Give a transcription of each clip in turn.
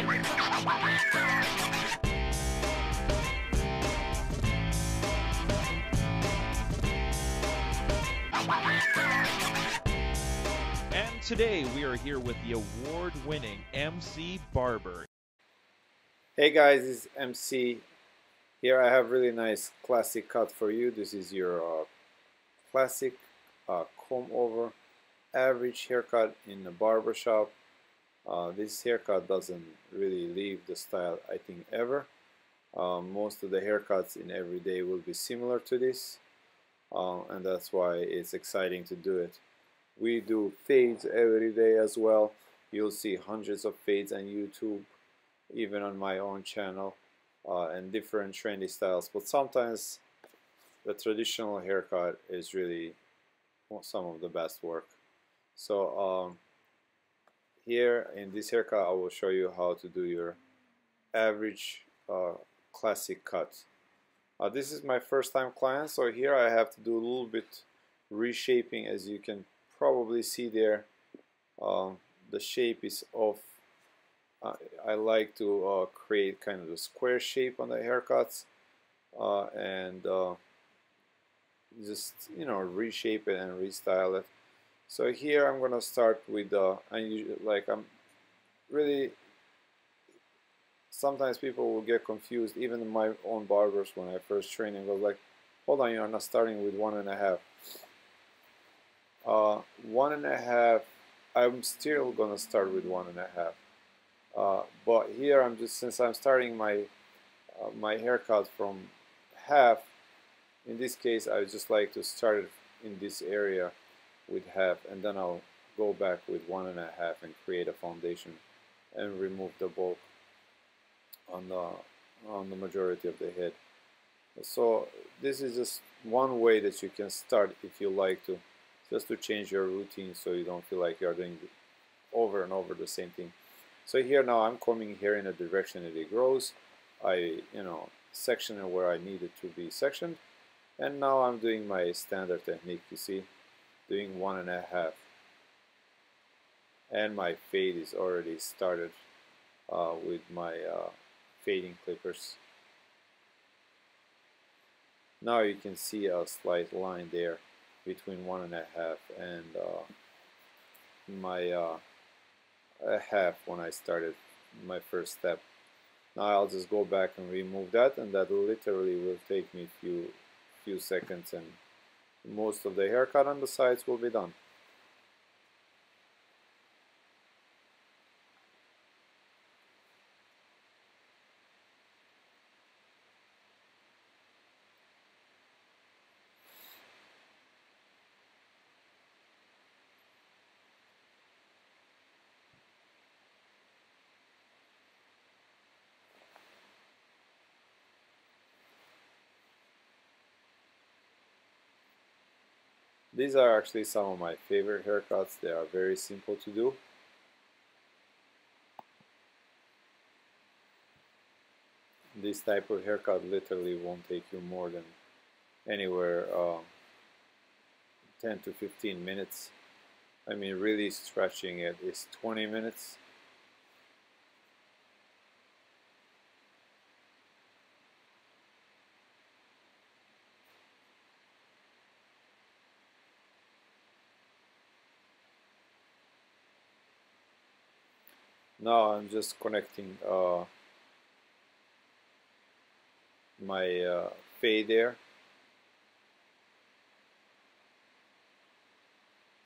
And today we are here with the award winning MC Barber. Hey guys, this is MC. Here I have really nice classic cut for you. This is your uh, classic uh, comb over average haircut in the barber shop. Uh, this haircut doesn't really leave the style I think ever. Um, most of the haircuts in every day will be similar to this uh, and that's why it's exciting to do it. We do fades every day as well. You'll see hundreds of fades on YouTube, even on my own channel, uh, and different trendy styles. But sometimes the traditional haircut is really some of the best work. So um, here in this haircut, I will show you how to do your average uh, classic cut. Uh, this is my first time client, so here I have to do a little bit reshaping as you can probably see there. Uh, the shape is off. I like to uh, create kind of a square shape on the haircuts uh, and uh, just you know reshape it and restyle it. So here I'm gonna start with uh, like I'm really sometimes people will get confused, even my own barbers when I first train and go like, hold on, you're not starting with one and a half. Uh, one and a half, I'm still gonna start with one and a half. Uh, but here I'm just, since I'm starting my, uh, my haircut from half, in this case I just like to start it in this area with half and then I'll go back with one and a half and create a foundation and remove the bulk on the on the majority of the head. So this is just one way that you can start if you like to just to change your routine so you don't feel like you're doing over and over the same thing. So here now I'm coming here in a direction that it grows. I you know section it where I need it to be sectioned. And now I'm doing my standard technique you see doing one and a half and my fade is already started uh, with my uh, fading clippers. Now you can see a slight line there between one and a half and uh, my uh, a half when I started my first step. Now I'll just go back and remove that and that literally will take me a few few seconds and most of the haircut on the sides will be done. These are actually some of my favorite haircuts. They are very simple to do. This type of haircut literally won't take you more than anywhere uh, 10 to 15 minutes. I mean really stretching it is 20 minutes now I'm just connecting uh, my uh, fade there.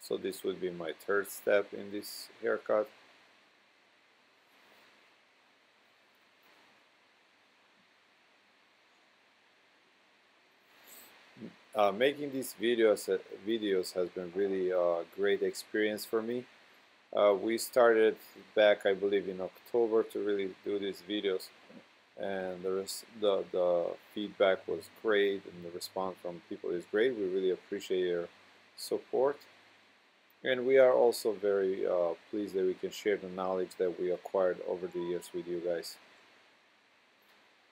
So this would be my third step in this haircut. Uh, making these videos uh, videos has been really a great experience for me uh, we started back, I believe, in October to really do these videos, and the, the, the feedback was great, and the response from people is great. We really appreciate your support, and we are also very uh, pleased that we can share the knowledge that we acquired over the years with you guys.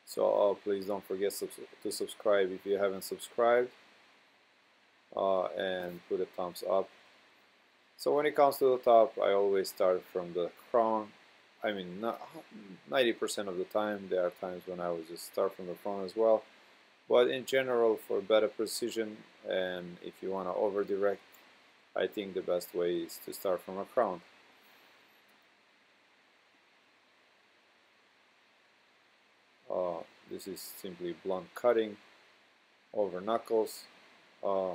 So uh, please don't forget to subscribe if you haven't subscribed, uh, and put a thumbs up so when it comes to the top, I always start from the crown I mean, 90% of the time, there are times when I would just start from the front as well. But in general, for better precision and if you want to over direct, I think the best way is to start from a crown. Uh, this is simply blunt cutting over knuckles. Uh,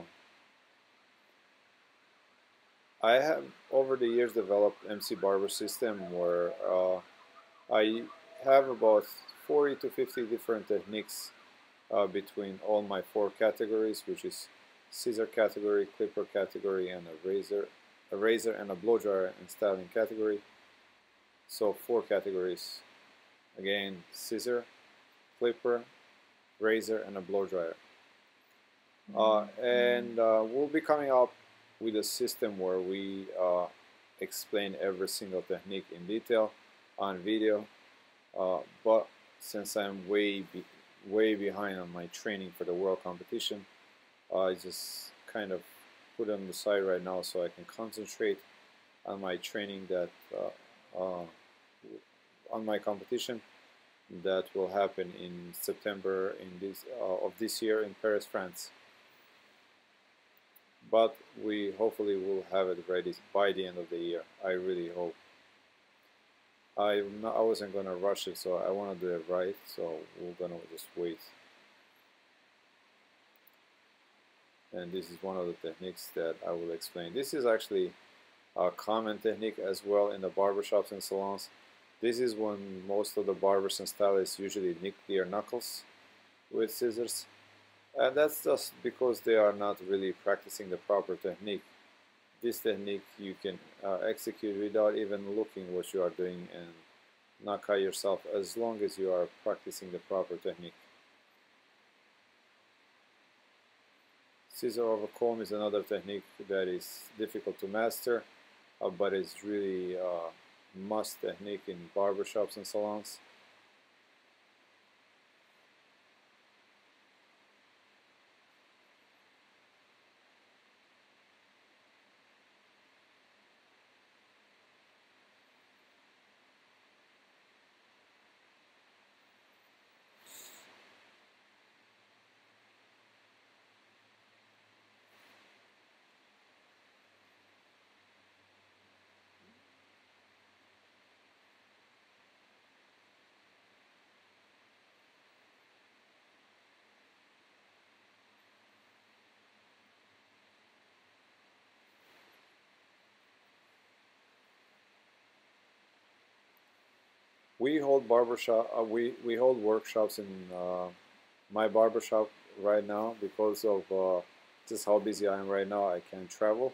I have over the years developed MC Barber system where uh, I have about 40 to 50 different techniques uh, between all my four categories, which is scissor category, clipper category, and a razor, a razor and a blow dryer and styling category. So four categories. Again, scissor, clipper, razor, and a blow dryer. Uh, and uh, we'll be coming up with a system where we uh, explain every single technique in detail on video. Uh, but since I'm way be way behind on my training for the world competition, I just kind of put it on the side right now so I can concentrate on my training that uh, uh, on my competition that will happen in September in this uh, of this year in Paris, France. But we hopefully will have it ready by the end of the year. I really hope. I I wasn't gonna rush it, so I want to do it right. So we're gonna just wait. And this is one of the techniques that I will explain. This is actually a common technique as well in the barbershops and salons. This is when most of the barbers and stylists usually nick their knuckles with scissors. And that's just because they are not really practicing the proper technique. This technique you can uh, execute without even looking what you are doing and not cut yourself as long as you are practicing the proper technique. Scissor over comb is another technique that is difficult to master, uh, but it's really uh, must technique in barbershops and salons. We hold barbershop uh, we we hold workshops in uh, my barbershop right now because of uh, just how busy I am right now I can't travel.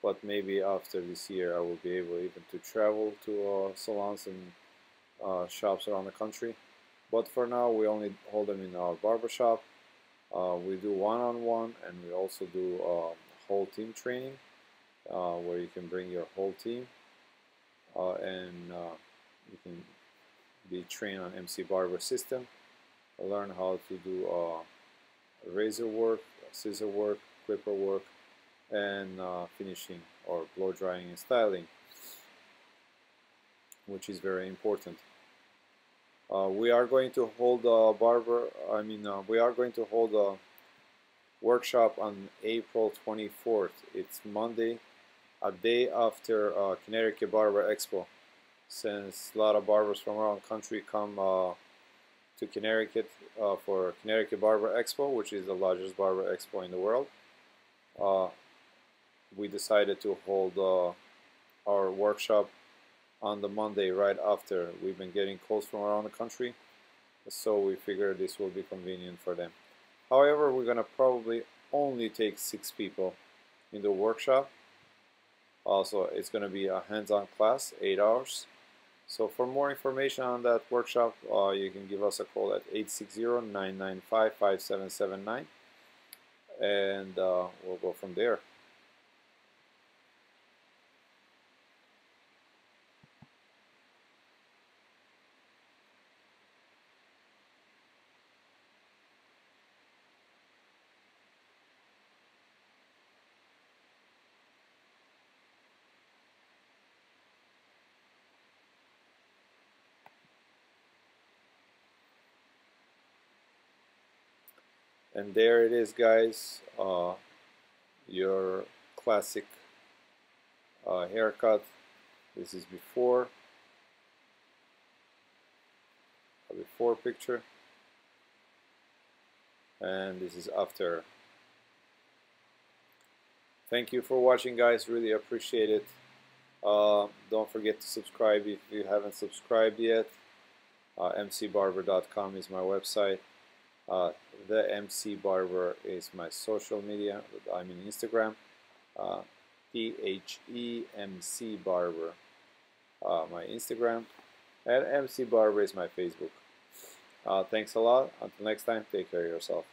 But maybe after this year I will be able even to travel to uh, salons and uh, shops around the country. But for now we only hold them in our barbershop. Uh, we do one-on-one -on -one and we also do whole team training where you can bring your whole team. And you can be trained on MC Barber system, learn how to do uh, razor work, scissor work, clipper work, and uh, finishing or blow drying and styling, which is very important. Uh, we are going to hold a barber, I mean, uh, we are going to hold a workshop on April 24th. It's Monday, a day after uh, Connecticut Barber Expo since a lot of barbers from around the country come uh, to Connecticut uh, for Connecticut Barber Expo, which is the largest barber expo in the world. Uh, we decided to hold uh, our workshop on the Monday right after. We've been getting calls from around the country, so we figured this will be convenient for them. However, we're going to probably only take six people in the workshop. Also, it's going to be a hands-on class, eight hours. So for more information on that workshop, uh, you can give us a call at 860-995-5779 and uh, we'll go from there. And there it is guys. Uh, your classic uh, haircut. This is before. A before picture. And this is after. Thank you for watching guys. Really appreciate it. Uh, don't forget to subscribe if you haven't subscribed yet. Uh, mcbarber.com is my website uh, the MC Barber is my social media. I'm in Instagram. Uh, T H E M C Barber, uh, my Instagram, and MC Barber is my Facebook. Uh, thanks a lot. Until next time, take care of yourself.